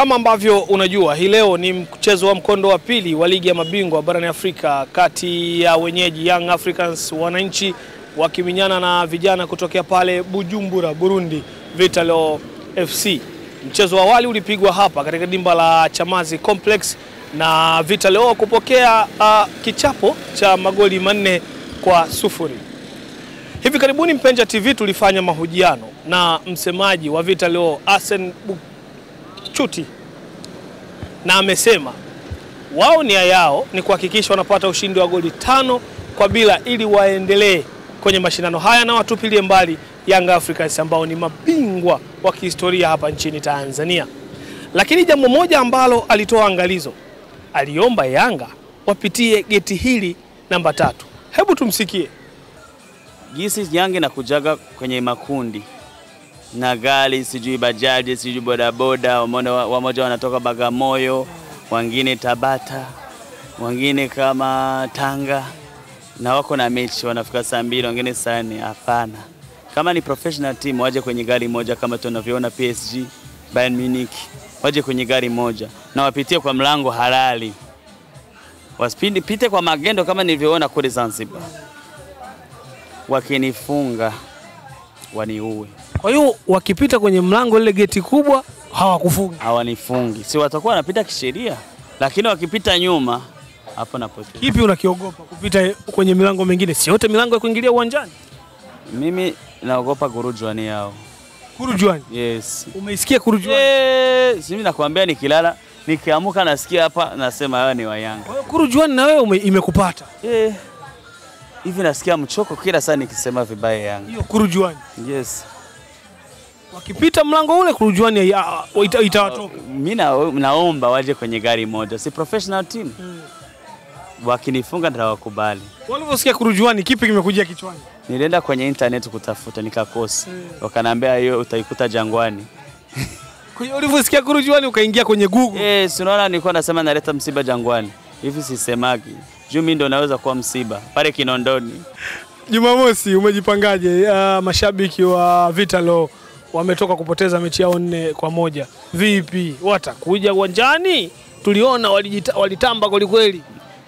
Kama ambavyo unajua hii leo ni mchezo wa mkondo wa pili wa ligi ya mabingwa barani Afrika kati ya wenyeji Young Africans wananchi wakiminyana na vijana kutokea pale Bujumbura, Burundi, Vitalo FC. Mchezo wa awali ulipigwa hapa katika dimba la Chamazi Complex na Vitalo kupokea uh, kichapo cha magoli manne kwa sufuri. Hivi karibuni Mpenja TV tulifanya mahojiano na msemaji wa Vitalo Arsene Chuti na amesema wao nia yao ni kuhakikisha wanapata ushindi wa goli tano kwa bila ili waendelee kwenye mashindano haya na watupilie mbali Young Africans ambao ni mabingwa wa kihistoria hapa nchini Tanzania. Lakini jambo moja ambalo alitoa angalizo, aliomba Yanga wapitie geti hili namba tatu. Hebu tumsikie. Gisi Yanga inakujaga kwenye makundi na gari sijui bajaji sijui bodaboda, wamoja wanatoka Bagamoyo, wengine Tabata, wengine kama Tanga, na wako na mechi wanafika saa mbili, wengine saa nne. Hapana, kama ni professional team waje kwenye gari moja, kama tunavyoona PSG, Bayern Munich, waje kwenye gari moja. Na wapitie kwa mlango halali, wasipite kwa magendo kama nilivyoona kule Zanzibar. Wakinifunga waniue Kwa hiyo wakipita kwenye mlango lile geti kubwa hawakufungi, hawanifungi, si watakuwa wanapita kisheria, lakini wakipita nyuma hapo napotea. Kipi unakiogopa kupita kwenye milango mingine? Si yote milango ya kuingilia uwanjani. Mimi naogopa kurujuani yao. Kurujuani. Yes. Umeisikia kurujuani? Yes. Mimi nakwambia nikilala nikiamuka nasikia hapa nasema hawa ni wa Yanga. Kwa hiyo kurujuani na wewe imekupata. Eh. Hivi nasikia mchoko kila saa nikisema vibaya Yanga. Hiyo kurujuani. Yes. Wakipita mlango ule kurujuani itawatoka. ita-. Mimi na, naomba waje kwenye gari moja, si professional team. Wakinifunga nitawakubali. Walivyosikia kurujuani kipi kimekujia kichwani? Nilienda kwenye internet kutafuta nikakosa, wakaniambia hiyo utaikuta Jangwani. Kwa hiyo ulivyosikia kurujuani ukaingia kwenye Google. Yes, unaona nilikuwa nasema naleta msiba Jangwani. Hivi sisemaki Juu mimi ndo naweza kuwa msiba pale Kinondoni. Jumamosi umejipangaje? Uh, mashabiki wa Vitalo wametoka kupoteza mechi yao nne kwa moja. Vipi, watakuja uwanjani? Tuliona walijita, walitamba kwelikweli.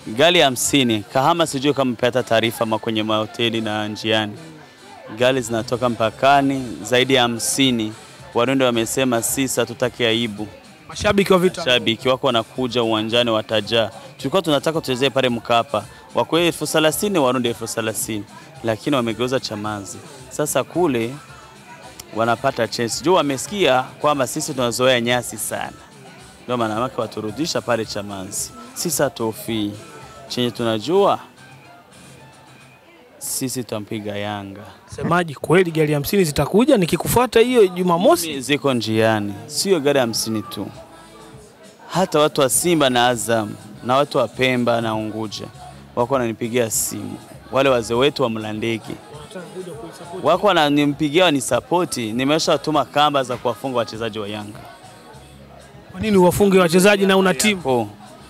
Gari hamsini Kahama, sijui kama mpata taarifa ma kwenye mahoteli na njiani, gari zinatoka mpakani zaidi ya hamsini. Warundi wamesema sisi hatutaki aibu. Mashabiki wa Vita, mashabiki wako wanakuja uwanjani watajaa. Tulikuwa tunataka tuchezee pale Mkapa, wako elfu thelathini Warundi elfu thelathini lakini wamegeuza Chamazi. Sasa kule wanapata chance juu wamesikia kwamba sisi tunazoea nyasi sana, ndio maana wake waturudisha pale Chamazi. Sisi hatofii chenye tunajua sisi tutampiga Yanga. Semaji, kweli gari hamsini zitakuja nikikufuata hiyo Jumamosi? Ziko njiani, sio gari hamsini tu, hata watu wa Simba na Azam na watu wa Pemba na Unguja wako wananipigia simu, wale wazee wetu wa Mlandege wako wananimpigia wanisapoti. Nimeshatuma kamba za kuwafunga wachezaji wa Yanga. Kwa nini uwafunge wachezaji na una timu? Oh,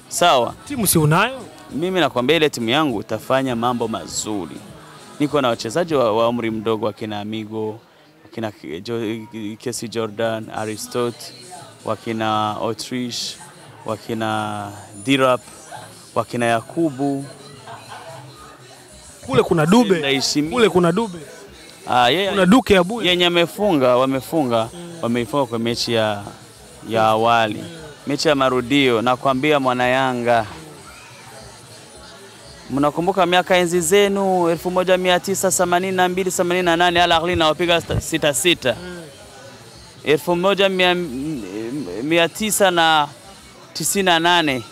sawa. Timu si unayo? Mimi nakwambia ile timu yangu itafanya mambo mazuri. Niko na wachezaji wa, wa umri mdogo wakina Amigo, wakina Kesi Jordan, aristot wakina Otrish, wakina Dirap, wakina Yakubu. Kule kuna Dube, kule kuna Dube, Ah, yeye kuna Duke ya Buya. yenye amefunga wamefunga wameifunga kwa mechi ya, ya awali, mechi ya marudio. Nakwambia mwana Yanga, mnakumbuka miaka enzi zenu 1982 88 Al Ahly nawapiga wapiga sta- sita. Sita 1998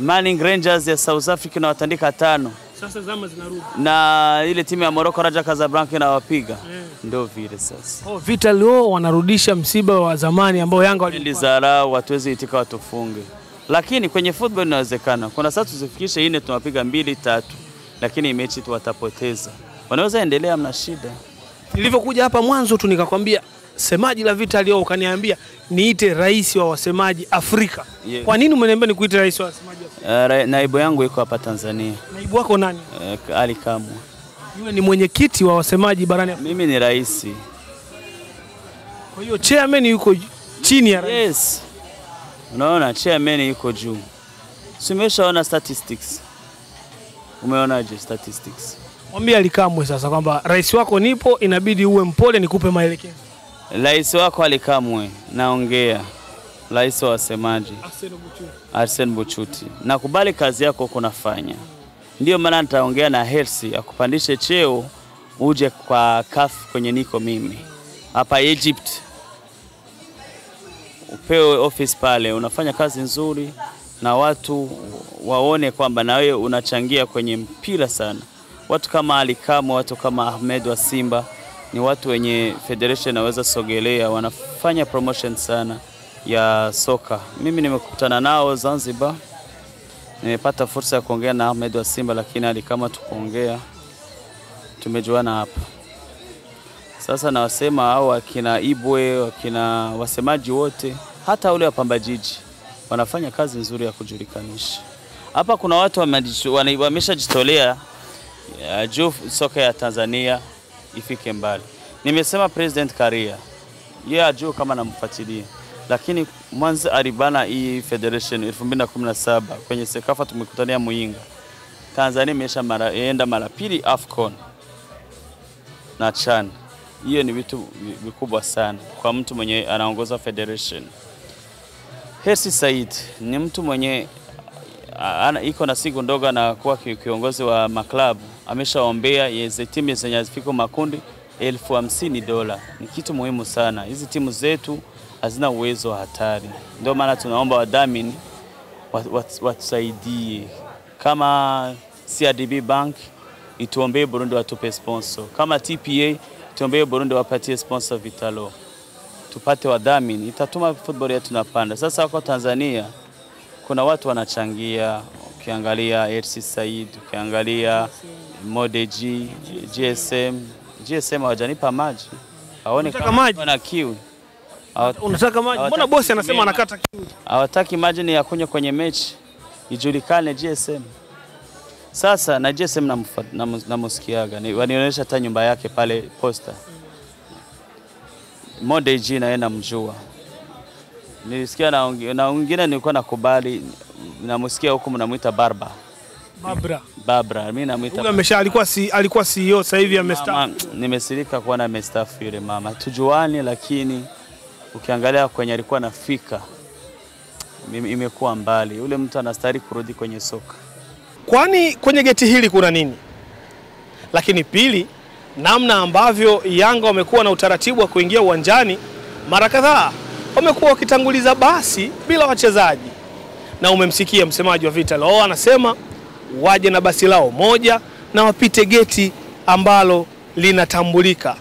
Manning Rangers ya South Africa na watandika tano. Sasa zama zinarudi. na ile timu ya Morocco Raja Casablanca inawapiga. Ndio vile sasa. Oh, Vitalo wanarudisha msiba wa zamani ambao Yanga Ili watuwezi hatuwezi itika watufunge, lakini kwenye football inawezekana. Kuna sasa tuzifikishe nne, tunapiga mbili tatu, lakini mechi tu watapoteza. Wanaweza endelea, mna shida. Nilivyokuja hapa mwanzo tu nikakwambia semaji la vita leo, ukaniambia niite rais wa wasemaji Afrika. Yeah. Kwa nini umeniambia nikuite rais wa wasemaji Afrika? Uh, naibu yangu iko hapa Tanzania, Naibu wako nani? uh, Ali Kamwe. Yule ni mwenyekiti wa wasemaji barani Afrika. Mimi ni rais. Kwa hiyo chairman yuko chini ya rais. Yes. Unaona chairman yuko juu, si umeshaona statistics? Umeonaje statistics? Mwambie Alikamwe sasa kwamba rais wako nipo, inabidi uwe mpole, nikupe maelekezo. Rais wako Alikamwe, naongea. Rais wa wasemaji Arsene Buchuti, nakubali kazi yako huko nafanya, ndio maana nitaongea na Hersi akupandishe cheo uje kwa CAF kwenye niko mimi. Hapa Egypt, upewe office pale, unafanya kazi nzuri na watu waone kwamba na wewe unachangia kwenye mpira sana. Watu kama Ali Kamwe, watu kama Ahmed wa Simba ni watu wenye federation naweza sogelea, wanafanya promotion sana ya soka. Mimi nimekutana nao Zanzibar, nimepata fursa ya kuongea na Ahmed wa Simba, lakini Ali Kamwe tukuongea, tumejuana hapa sasa. Nawasema hao wakina Ibwe, wakina wasemaji wote, hata ule wapamba Jiji wanafanya kazi nzuri ya kujulikanisha hapa. Kuna watu wameshajitolea ya juu soka ya Tanzania ifike mbali. Nimesema President Karia yeye ajue kama namfuatilia, lakini mwanzo alibana hii federation 2017 kwenye Sekafa tumekutania Muinga, Tanzania imesha mara mara pili Afcon na CHAN. Hiyo ni vitu vikubwa sana kwa mtu mwenye anaongoza federation. Hersi Said ni mtu mwenye iko na siku ndogo anakuwa kuwa kiongozi wa maklabu, ameshaombea yeze timu zenye hazifiko makundi elfu hamsini dola. Ni kitu muhimu sana. Hizi timu zetu hazina uwezo wa hatari, ndio maana tunaomba wadhamini wat- wat- watusaidie, kama CRDB Bank ituombee Burundi watupe sponsor, kama TPA tuombee Burundi wapatie sponsor Vitalo, tupate wadhamini, itatuma football yetu napanda. Sasa wako Tanzania kuna watu wanachangia, ukiangalia RC Said, ukiangalia Modeji, GSM. GSM hawajanipa maji, haone kama maji? wana kiu, Unataka maji? Mbona bosi anasema anakata kiu? hawataki maji ni ya kunywa kwenye mechi, ijulikane GSM. Sasa na GSM namusikiaga, wanionyesha hata nyumba yake pale posta. Modeji na yeye namjua, nilisikia na na wengine nilikuwa nakubali, namusikia huku mnamwita Barba Babra. Babra, mimi namwita Huyo amesha alikuwa si, alikuwa CEO sasa hivi amestaafu. Nimesirika kuona amestaafu yule mama. Tujuani, lakini ukiangalia kwenye alikuwa nafika imekuwa mbali. Yule mtu anastahili kurudi kwenye soka. Kwani kwenye geti hili kuna nini? Lakini pili, namna ambavyo Yanga wamekuwa na utaratibu wa kuingia uwanjani mara kadhaa, wamekuwa wakitanguliza basi bila wachezaji, na umemsikia msemaji wa Vita O anasema waje na basi lao moja na wapite geti ambalo linatambulika.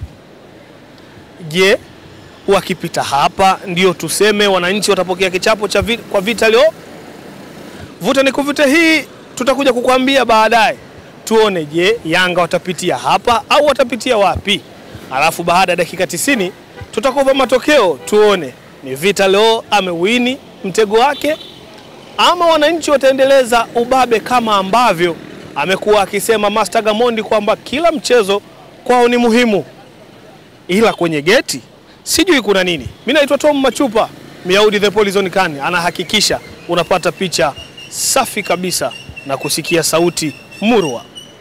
Je, wakipita hapa ndio tuseme wananchi watapokea kichapo cha vi, kwa Vita Leo? Vuta ni kuvute hii tutakuja kukwambia baadaye, tuone je, Yanga watapitia hapa au watapitia wapi. Alafu baada ya dakika 90 tutakupa matokeo, tuone ni Vita leo amewini mtego wake ama wananchi wataendeleza ubabe kama ambavyo amekuwa akisema Master Gamondi kwamba kila mchezo kwao ni muhimu, ila kwenye geti sijui kuna nini. Mimi naitwa Tom Machupa, Miaudi the Poison Kani anahakikisha unapata picha safi kabisa na kusikia sauti murwa.